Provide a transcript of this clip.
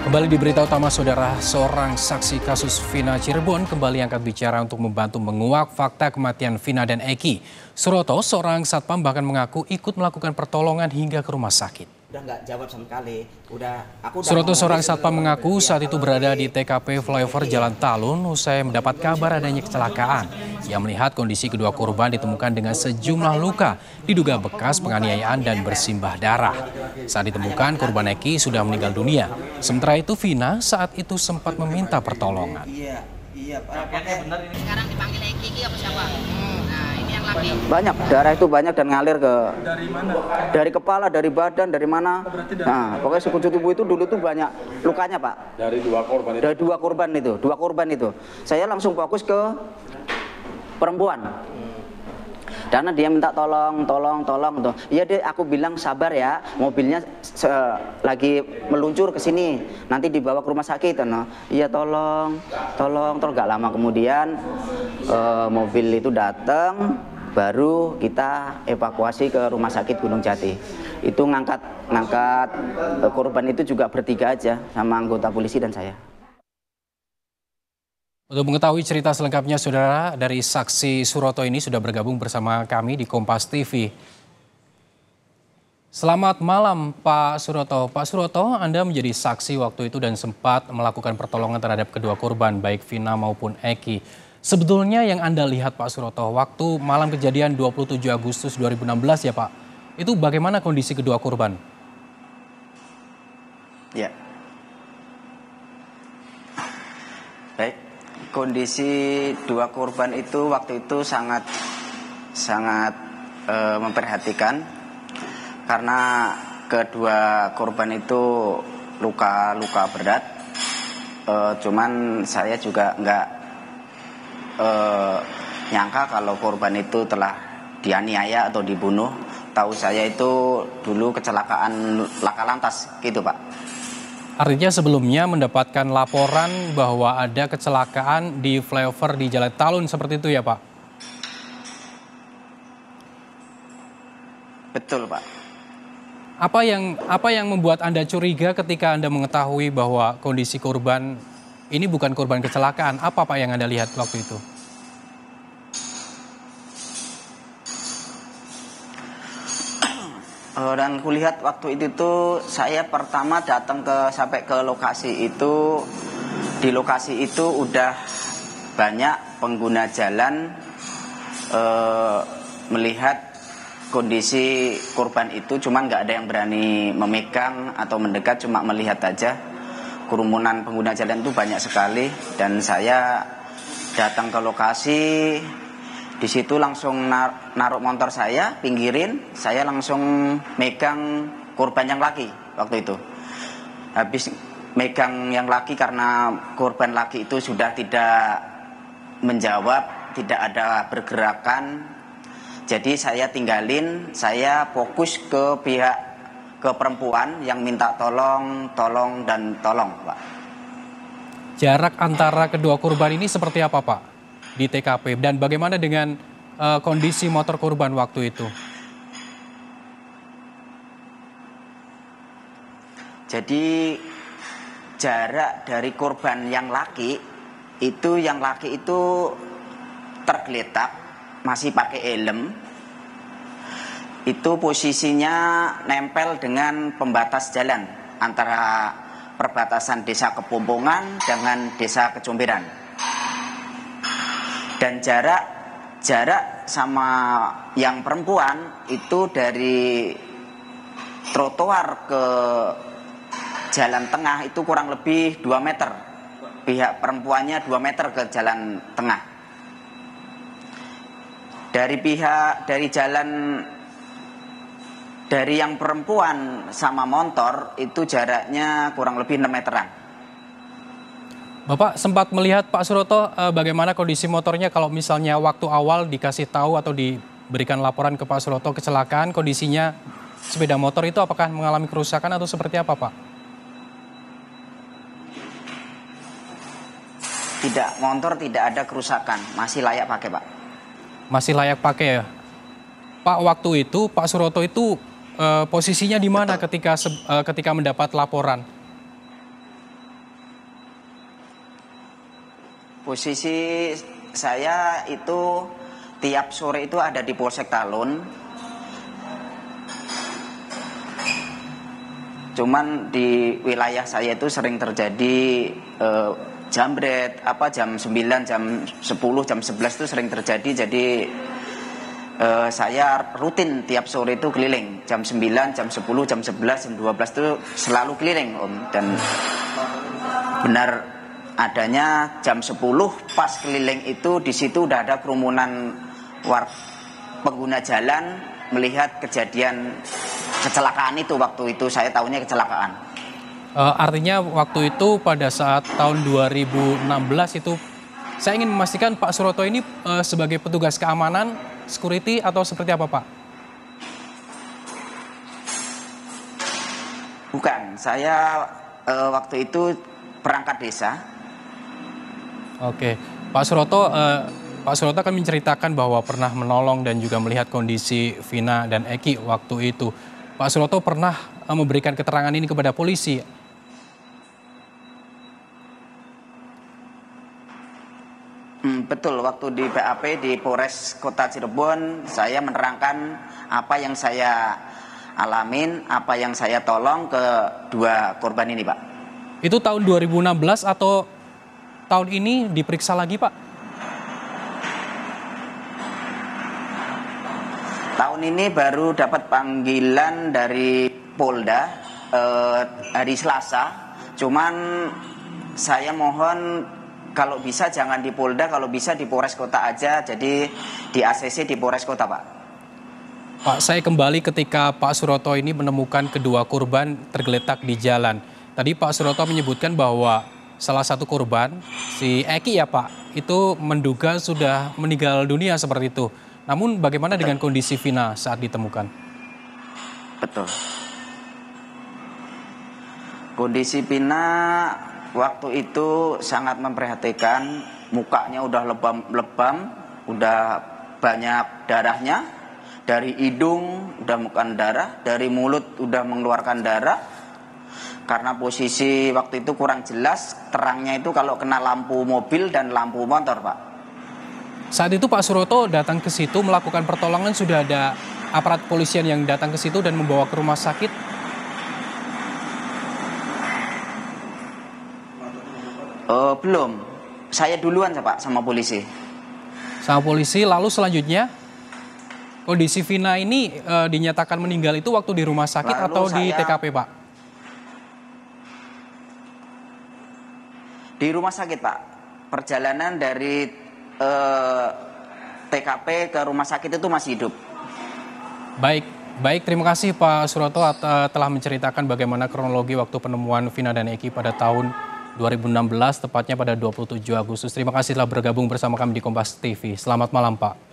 Kembali di berita utama saudara, seorang saksi kasus Vina Cirebon kembali angkat bicara untuk membantu menguak fakta kematian Vina dan Eki. Suroto, seorang satpam bahkan mengaku ikut melakukan pertolongan hingga ke rumah sakit. Udah nggak jawab sama sekali udah aku udah Suroto ngomong seorang satpam mengaku Iya, saat itu berada di TKP flyover Jalan Talun usai mendapat kabar adanya kecelakaan. Ia melihat kondisi kedua korban ditemukan dengan sejumlah luka, diduga bekas penganiayaan dan bersimbah darah. Saat ditemukan, korban Eki sudah meninggal dunia. Sementara itu Vina saat itu sempat meminta pertolongan. iya iya sekarang dipanggil Eki Ki apa siapa? Nah ini yang laki. Banyak. Darah itu banyak dan ngalir ke dari mana? dari kepala dari badan dari mana? Nah pokoknya sekujur tubuh itu dulu tuh banyak lukanya pak. Dari dua korban itu? Dari dua korban itu dua korban itu. Saya langsung fokus ke perempuan. Karena dia minta tolong tolong tolong tuh. Iya deh aku bilang sabar ya mobilnya se- lagi meluncur ke sini. Nanti dibawa ke rumah sakit no. iya tolong tolong tolong. Gak lama kemudian eh, mobil itu datang baru kita evakuasi ke rumah sakit Gunung Jati itu ngangkat ngangkat eh, korban itu juga bertiga aja sama anggota polisi dan saya Untuk mengetahui cerita selengkapnya, saudara, dari saksi Suroto ini sudah bergabung bersama kami di Kompas TV. Selamat malam, Pak Suroto. Pak Suroto, Anda menjadi saksi waktu itu dan sempat melakukan pertolongan terhadap kedua korban, baik Vina maupun Eki. Sebetulnya yang Anda lihat, Pak Suroto, waktu malam kejadian 27 Agustus 2016 ya, Pak, itu bagaimana kondisi kedua korban? Ya. Baik, kondisi dua korban itu waktu itu sangat sangat eh, memperhatikan karena kedua korban itu luka-luka berat. Eh, cuman saya juga nggak eh, nyangka kalau korban itu telah dianiaya atau dibunuh. Tahu saya itu dulu kecelakaan laka lantas gitu, Pak. Artinya sebelumnya mendapatkan laporan bahwa ada kecelakaan di flyover di Jalan Talun seperti itu ya Pak? Betul, Pak. Apa yang apa yang membuat Anda curiga ketika Anda mengetahui bahwa kondisi korban ini bukan korban kecelakaan? Apa Pak yang Anda lihat waktu itu? Dan kulihat waktu itu tuh saya pertama datang ke sampai ke lokasi itu. Di lokasi itu udah banyak pengguna jalan eh, melihat kondisi korban itu cuman nggak ada yang berani memegang atau mendekat cuma melihat aja. Kerumunan pengguna jalan itu banyak sekali dan saya datang ke lokasi di situ langsung nar- naruh motor saya, pinggirin, saya langsung megang korban yang laki waktu itu. Habis megang yang laki karena korban laki itu sudah tidak menjawab, tidak ada pergerakan. Jadi saya tinggalin, saya fokus ke pihak ke perempuan yang minta tolong, tolong dan tolong, Pak. Jarak antara kedua korban ini seperti apa Pak di TKP dan bagaimana dengan eh, kondisi motor korban waktu itu? Jadi jarak dari korban yang laki itu yang laki itu tergeletak masih pakai helm. Itu posisinya nempel dengan pembatas jalan antara perbatasan desa Kepompongan dengan desa Kecomberan. Dan jarak jarak sama yang perempuan itu dari trotoar ke jalan tengah itu kurang lebih 2 meter. Pihak perempuannya 2 meter ke jalan tengah. Dari pihak dari jalan dari yang perempuan sama motor itu jaraknya kurang lebih 6 meteran. Bapak sempat melihat Pak Suroto eh, bagaimana kondisi motornya kalau misalnya waktu awal dikasih tahu atau diberikan laporan ke Pak Suroto kecelakaan kondisinya sepeda motor itu apakah mengalami kerusakan atau seperti apa Pak? Tidak, motor tidak ada kerusakan, masih layak pakai, Pak. Masih layak pakai ya? Pak waktu itu Pak Suroto itu eh, posisinya di mana ketika eh, ketika mendapat laporan? Posisi saya itu tiap sore itu ada di Polsek Talun. Cuman di wilayah saya itu sering terjadi eh, jambret apa jam 9, jam 10, jam 11 itu sering terjadi. Jadi eh, saya rutin tiap sore itu keliling. Jam 9, jam 10, jam 11, jam 12 itu selalu keliling Om. Dan benar adanya jam 10 pas keliling itu di situ udah ada kerumunan war pengguna jalan melihat kejadian kecelakaan itu waktu itu saya tahunya kecelakaan. Eh, artinya waktu itu pada saat tahun 2016 itu saya ingin memastikan Pak Suroto ini eh, sebagai petugas keamanan, security atau seperti apa Pak? Bukan, saya eh, waktu itu perangkat desa. Oke, Pak Suroto, eh, Pak Suroto akan menceritakan bahwa pernah menolong dan juga melihat kondisi Vina dan Eki waktu itu. Pak Suroto pernah eh, memberikan keterangan ini kepada polisi. Hmm, betul, waktu di BAP di Polres Kota Cirebon, saya menerangkan apa yang saya alamin, apa yang saya tolong ke dua korban ini, Pak. Itu tahun 2016 atau tahun ini diperiksa lagi Pak? Tahun ini baru dapat panggilan dari Polda eh, hari Selasa. Cuman saya mohon kalau bisa jangan di Polda, kalau bisa di Polres Kota aja. Jadi di ACC di Polres Kota, Pak. Pak, saya kembali ketika Pak Suroto ini menemukan kedua korban tergeletak di jalan. Tadi Pak Suroto menyebutkan bahwa salah satu korban, si Eki ya Pak, itu menduga sudah meninggal dunia seperti itu. Namun bagaimana dengan kondisi Vina saat ditemukan? Betul. Kondisi Pina waktu itu sangat memprihatinkan. Mukanya udah lebam-lebam, udah banyak darahnya. Dari hidung udah bukan darah, dari mulut udah mengeluarkan darah. Karena posisi waktu itu kurang jelas, terangnya itu kalau kena lampu mobil dan lampu motor, Pak. Saat itu Pak Suroto datang ke situ melakukan pertolongan sudah ada aparat polisian yang datang ke situ dan membawa ke rumah sakit. Oh, belum. Saya duluan, Pak, sama polisi. Sama polisi, lalu selanjutnya kondisi Vina ini e, dinyatakan meninggal itu waktu di rumah sakit Lalu atau di saya- TKP Pak? Di rumah sakit, Pak. Perjalanan dari eh, TKP ke rumah sakit itu masih hidup. Baik, baik terima kasih Pak Suroto eh, telah menceritakan bagaimana kronologi waktu penemuan Vina dan Eki pada tahun 2016 tepatnya pada 27 Agustus. Terima kasih telah bergabung bersama kami di Kompas TV. Selamat malam Pak.